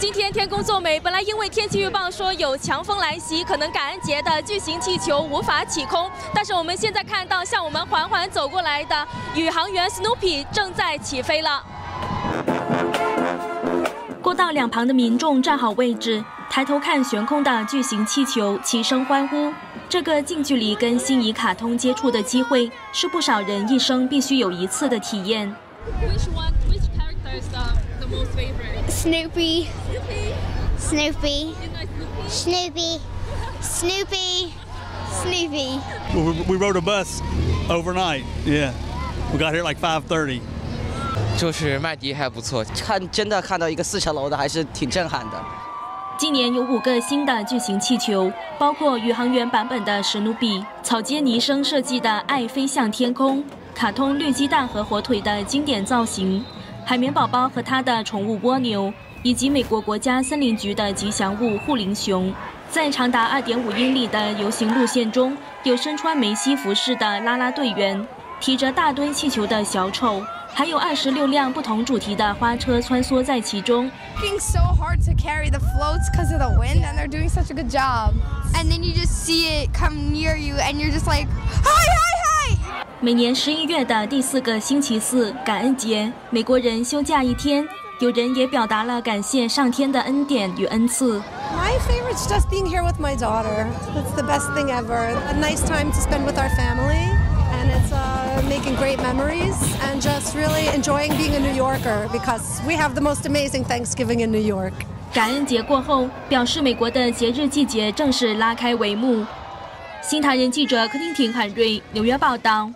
今天天公作美，本来因为天气预报说有强风来袭，可能感恩节的巨型气球无法起空。但是我们现在看到，向我们缓缓走过来的宇航员 Snoopy 正在起飞了。过道两旁的民众站好位置，抬头看悬空的巨型气球，齐声欢呼。这个近距离跟心仪卡通接触的机会，是不少人一生必须有一次的体验。Snoopy. Snoopy. Snoopy. Snoopy. Snoopy. We rode a bus overnight. Yeah, we got here like 5:30. 就是麦迪还不错，看真的看到一个四层楼的，还是挺震撼的。今年有五个新的巨型气球，包括宇航员版本的史努比、草间弥生设计的爱飞向天空、卡通绿鸡蛋和火腿的经典造型。海绵宝宝和他的宠物蜗牛，以及美国国家森林局的吉祥物护林熊，在长达二点五英里的游行路线中，有身穿梅西服饰的啦啦队员，提着大堆气球的小丑，还有二十六辆不同主题的花车穿梭在其中。Working so hard to carry the floats because of the wind, and they're doing such a good job. And then you just see it come near you, and you're just like, hi. 每年十一月的第四个星期四，感恩节，美国人休假一天。有人也表达了感谢上天的恩典与恩赐。My favorite is just being here with my daughter. It's the best thing ever. A nice time to spend with our family, and it's uh, making great memories, and just really enjoying being a New Yorker because we have the most amazing Thanksgiving in New York. 感恩节过后，表示美国的节日季节正式拉开帷幕。新唐人记者柯婷婷、韩瑞纽约报道。